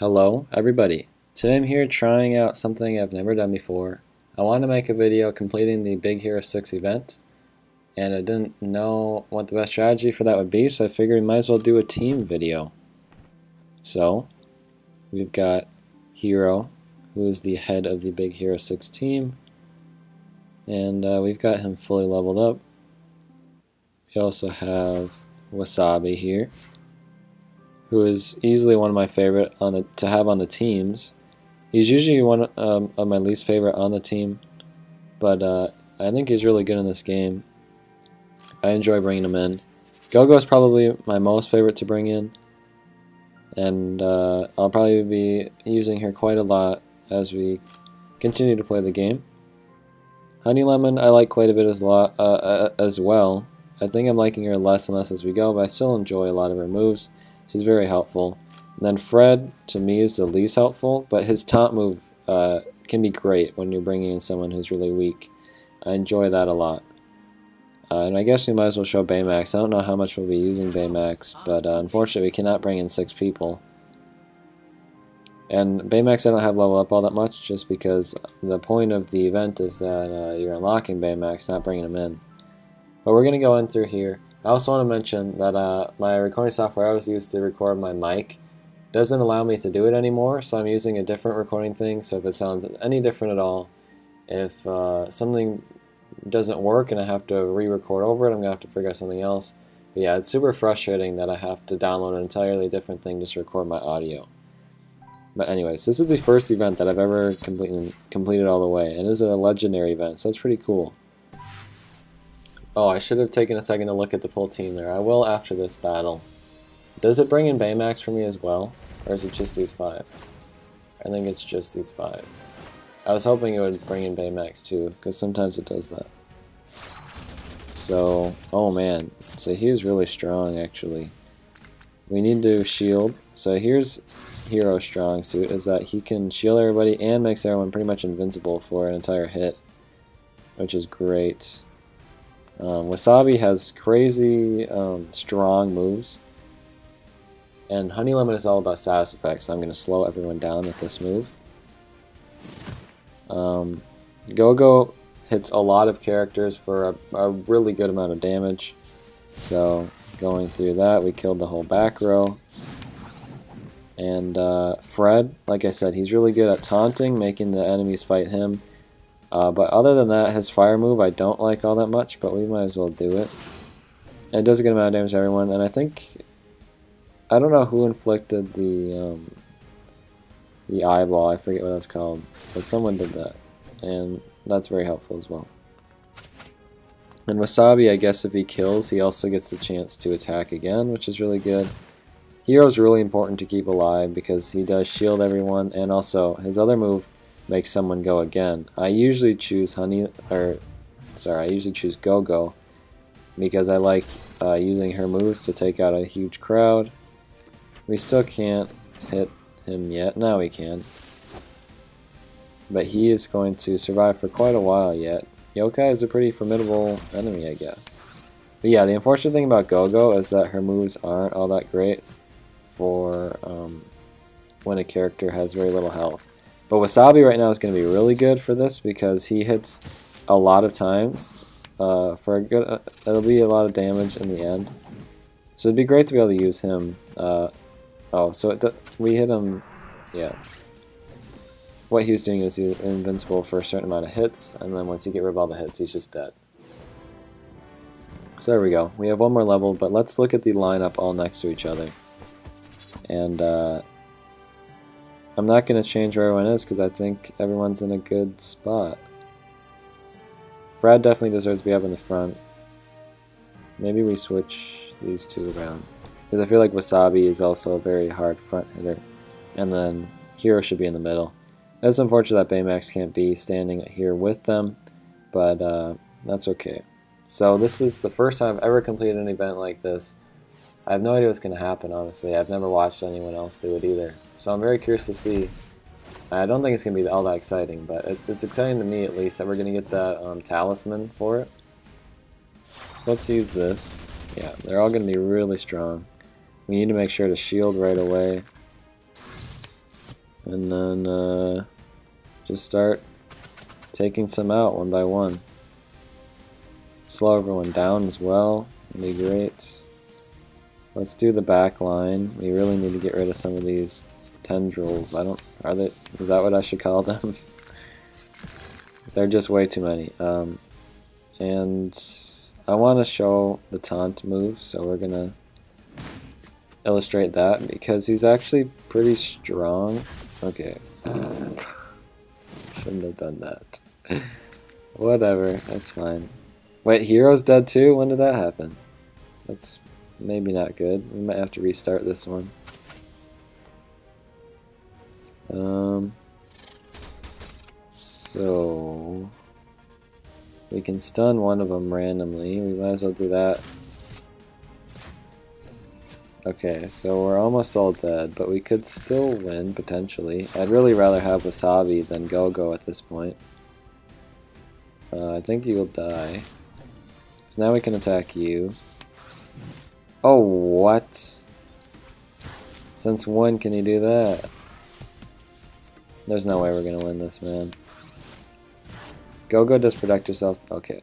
Hello everybody. Today I'm here trying out something I've never done before. I wanted to make a video completing the Big Hero 6 event and I didn't know what the best strategy for that would be so I figured we might as well do a team video. So we've got Hiro who is the head of the Big Hero 6 team and uh, we've got him fully leveled up. We also have Wasabi here who is easily one of my favorite on the, to have on the teams. He's usually one um, of my least favorite on the team, but uh, I think he's really good in this game. I enjoy bringing him in. Gogo is probably my most favorite to bring in, and uh, I'll probably be using her quite a lot as we continue to play the game. Honey Lemon I like quite a bit as, uh, uh, as well. I think I'm liking her less and less as we go, but I still enjoy a lot of her moves. He's very helpful. And then Fred, to me, is the least helpful, but his taunt move uh, can be great when you're bringing in someone who's really weak. I enjoy that a lot. Uh, and I guess we might as well show Baymax. I don't know how much we'll be using Baymax, but uh, unfortunately we cannot bring in six people. And Baymax I don't have level up all that much, just because the point of the event is that uh, you're unlocking Baymax, not bringing him in. But we're going to go in through here. I also want to mention that uh, my recording software I was used to record my mic doesn't allow me to do it anymore, so I'm using a different recording thing. So if it sounds any different at all, if uh, something doesn't work and I have to re-record over it, I'm going to have to figure out something else. But yeah, it's super frustrating that I have to download an entirely different thing just to record my audio. But anyways, this is the first event that I've ever completed, completed all the way, and it is a legendary event, so that's pretty cool. Oh, I should have taken a second to look at the full team there. I will after this battle. Does it bring in Baymax for me as well? Or is it just these five? I think it's just these five. I was hoping it would bring in Baymax too, because sometimes it does that. So, oh man. So he he's really strong actually. We need to shield. So here's Hiro strong suit, is that he can shield everybody and makes everyone pretty much invincible for an entire hit. Which is great. Um, Wasabi has crazy um, strong moves. And Honey Lemon is all about status effects, so I'm going to slow everyone down with this move. Um, Gogo hits a lot of characters for a, a, really good amount of damage. So going through that, we killed the whole back row. And uh, Fred, like I said, he's really good at taunting, making the enemies fight him. Uh, but other than that, his fire move I don't like all that much, but we might as well do it. And it does a good amount of damage to everyone, and I think... I don't know who inflicted the, um, the eyeball, I forget what that's called, but someone did that, and that's very helpful as well. And Wasabi, I guess if he kills, he also gets the chance to attack again, which is really good. Hiro's really important to keep alive because he does shield everyone, and also his other move make someone go again. I usually choose Honey, or sorry, I usually choose Go-Go because I like uh, using her moves to take out a huge crowd. We still can't hit him yet. Now we can. But he is going to survive for quite a while yet. Yokai is a pretty formidable enemy, I guess. But yeah, the unfortunate thing about Go-Go is that her moves aren't all that great for um, when a character has very little health. But Wasabi right now is going to be really good for this because he hits a lot of times. Uh, for a good, uh, it'll be a lot of damage in the end. So it'd be great to be able to use him. Uh, oh, so we hit him, yeah. What he was doing is he was invincible for a certain amount of hits, and then once you get rid of all the hits, he's just dead. So there we go. We have one more level, but let's look at the lineup all next to each other. And uh, I'm not going to change where everyone is because I think everyone's in a good spot. Fred definitely deserves to be up in the front. Maybe we switch these two around. Because I feel like Wasabi is also a very hard front hitter. And then Hiro should be in the middle. It's unfortunate that Baymax can't be standing here with them, but uh, that's okay. So this is the first time I've ever completed an event like this. I have no idea what's going to happen, honestly. I've never watched anyone else do it either. So I'm very curious to see. I don't think it's going to be all that exciting, but it, it's exciting to me at least that we're going to get that um, talisman for it. So let's use this. Yeah, they're all going to be really strong. We need to make sure to shield right away. And then uh, just start taking some out one by one. Slow everyone down as well. Would be great. Let's do the back line. We really need to get rid of some of these tendrils. I don't... Are they... Is that what I should call them? They're just way too many. Um, and I want to show the taunt move, so we're going to illustrate that because he's actually pretty strong. Okay. Shouldn't have done that. Whatever, that's fine. Wait, Hiro's dead too? When did that happen? That's maybe not good. We might have to restart this one. Um, so, we can stun one of them randomly. We might as well do that. Okay, so we're almost all dead, but we could still win, potentially. I'd really rather have Wasabi than Go-Go at this point. Uh, I think you'll die. So now we can attack you. Oh, what? Since when can you do that? There's no way we're gonna win this, man. Go-Go does protect yourself. Okay.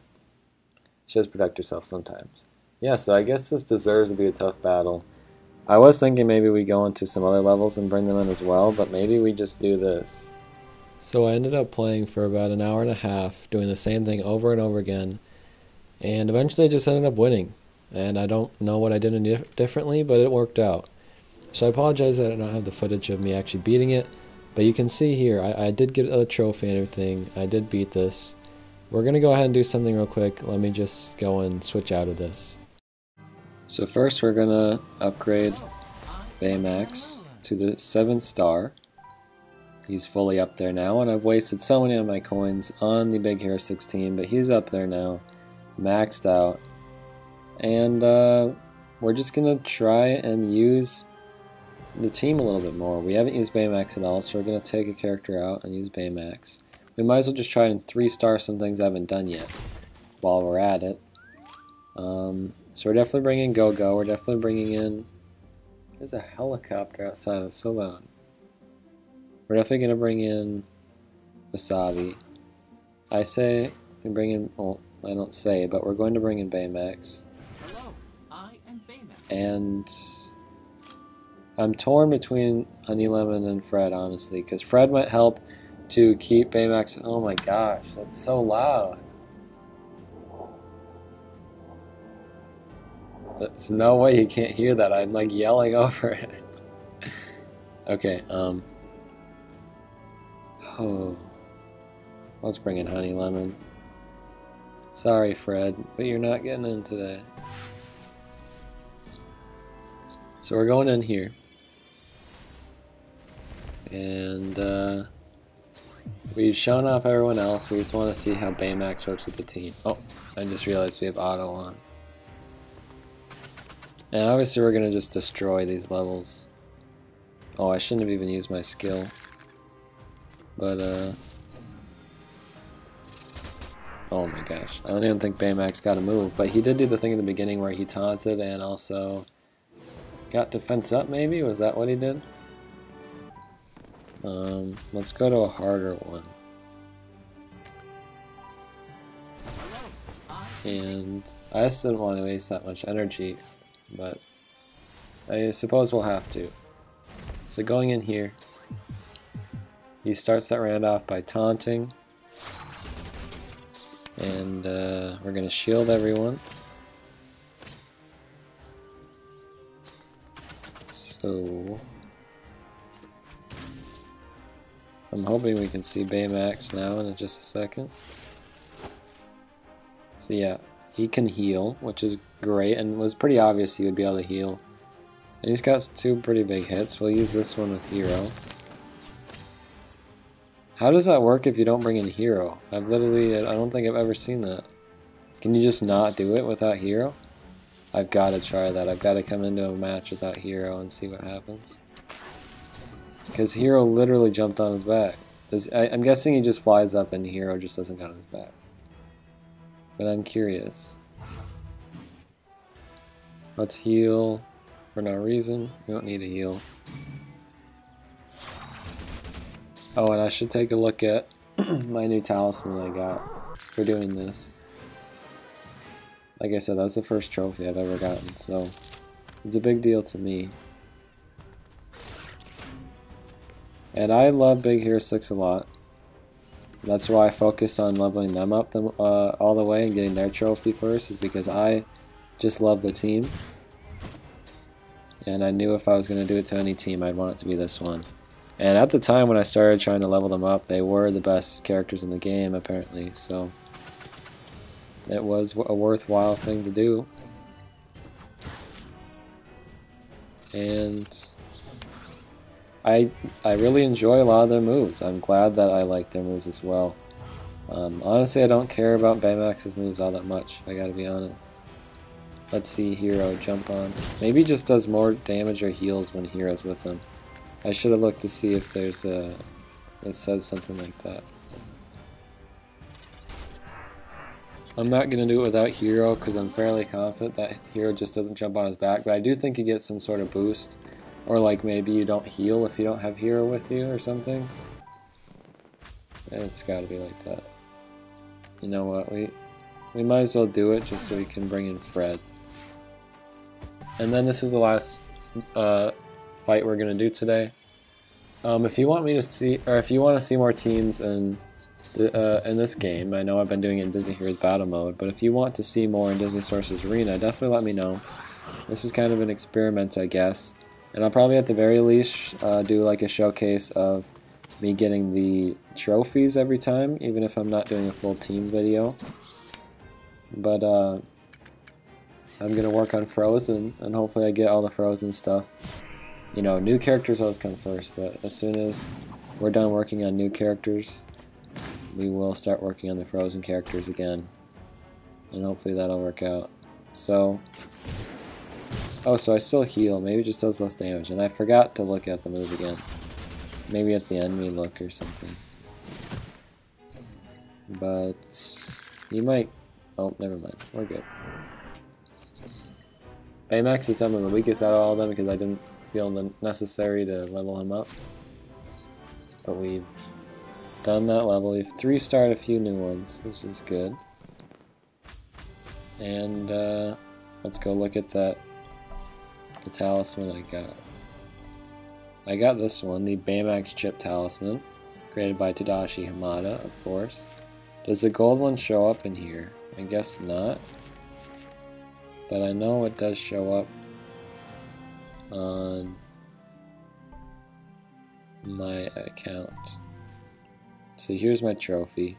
She does protect herself sometimes. Yeah, so I guess this deserves to be a tough battle. I was thinking maybe we go into some other levels and bring them in as well, but maybe we just do this. So I ended up playing for about an hour and a half, doing the same thing over and over again, and eventually I just ended up winning. And I don't know what I did differently, but it worked out. So I apologize that I don't have the footage of me actually beating it, but you can see here, I, I did get a trophy and everything. I did beat this. We're going to go ahead and do something real quick. Let me just go and switch out of this. So first we're gonna upgrade Baymax to the 7 star. He's fully up there now, and I've wasted so many of my coins on the Big Hero 16, but he's up there now, maxed out. And uh, we're just gonna try and use the team a little bit more. We haven't used Baymax at all, so we're gonna take a character out and use Baymax. We might as well just try and 3 star some things I haven't done yet while we're at it. Um, so we're definitely bringing Go-Go. We're definitely bringing in... There's a helicopter outside. That's so loud. We're definitely going to bring in Wasabi. I say we bring in... Well, I don't say, but we're going to bring in Baymax. Hello, I am Baymax. And... I'm torn between Honey Lemon and Fred, honestly, because Fred might help to keep Baymax... Oh my gosh, that's so loud. There's no way you can't hear that. I'm like yelling over it. okay, um. Oh. Let's bring in Honey Lemon. Sorry, Fred, but you're not getting in today. So we're going in here. And, uh. We've shown off everyone else. We just want to see how Baymax works with the team. Oh, I just realized we have auto on. And obviously we're going to just destroy these levels. Oh, I shouldn't have even used my skill. But, uh... Oh my gosh. I don't even think Baymax got a move. But he did do the thing in the beginning where he taunted and also... Got defense up, maybe? Was that what he did? Um, let's go to a harder one. And I just didn't want to waste that much energy but I suppose we'll have to. So going in here, he starts that round off by taunting, and uh, we're going to shield everyone. So, I'm hoping we can see Baymax now in just a second. So yeah, he can heal, which is great, and was pretty obvious he would be able to heal. And he's got two pretty big hits. We'll use this one with Hiro. How does that work if you don't bring in Hiro? I've literally, I don't think I've ever seen that. Can you just not do it without Hiro? I've got to try that. I've got to come into a match without Hiro and see what happens. Because Hiro literally jumped on his back. I, I'm guessing he just flies up and Hiro just doesn't get on his back. But I'm curious. Let's heal for no reason. We don't need a heal. Oh, and I should take a look at my new talisman I got for doing this. Like I said, that's the first trophy I've ever gotten, so it's a big deal to me. And I love Big Hero 6 a lot. That's why I focus on leveling them up the, uh, all the way and getting their trophy first, is because I just love the team. And I knew if I was going to do it to any team, I'd want it to be this one. And at the time when I started trying to level them up, they were the best characters in the game, apparently, so it was a worthwhile thing to do. And I I really enjoy a lot of their moves. I'm glad that I like their moves as well. Um, honestly, I don't care about Baymax's moves all that much, I gotta be honest. Let's see Hiro jump on. Maybe just does more damage or heals when Hiro's with him. I should have looked to see if there's a... it says something like that. I'm not going to do it without Hiro because I'm fairly confident that Hiro just doesn't jump on his back, but I do think he gets some sort of boost. Or like maybe you don't heal if you don't have Hiro with you or something. It's got to be like that. You know what, we, we might as well do it just so we can bring in Fred. And then this is the last uh, fight we're to do today. Um, if you want me to see, or if you want to see more teams and uh, in this game. I know I've been doing it in Disney Heroes Battle Mode, but if you want to see more in Disney Sorcerer's Arena, definitely let me know. This is kind of an experiment, I guess. And I'll probably at the very least uh, do like a showcase of me getting the trophies every time, even if I'm not doing a full team video. But uh, I'm going to work on Frozen, and hopefully I get all the Frozen stuff. You know, new characters always come first, but as soon as we're done working on new characters, we will start working on the frozen characters again. And hopefully that'll work out. So, oh, so I still heal. Maybe just does less damage. And I forgot to look at the move again. Maybe at the enemy look or something. But, you might, oh, never mind. We're good. Baymax is of the weakest out of all of them because I didn't feel the necessary to level him up. But we've done that level. We've three starred a few new ones, which is good. And uh, let's go look at that the talisman I got. I got this one, the Baymax Chip Talisman, created by Tadashi Hamada, of course. Does the gold one show up in here? I guess not. But I know it does show up on my account. So here's my trophy.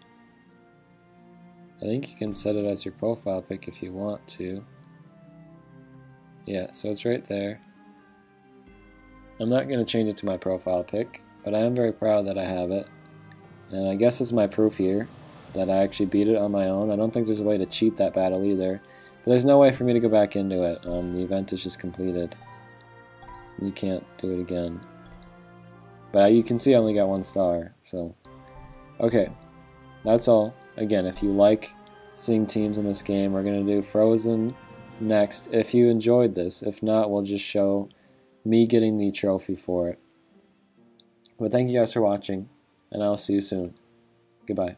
I think you can set it as your profile pic if you want to. Yeah, so it's right there. I'm not going to change it to my profile pic, but I am very proud that I have it. And I guess it's my proof here that I actually beat it on my own. I don't think there's a way to cheat that battle either. But there's no way for me to go back into it. Um, the event is just completed. You can't do it again. But you can see I only got one star, so... Okay, that's all. Again, if you like seeing teams in this game, we're going to do Frozen next. If you enjoyed this, if not, we'll just show me getting the trophy for it. But thank you guys for watching, and I'll see you soon. Goodbye.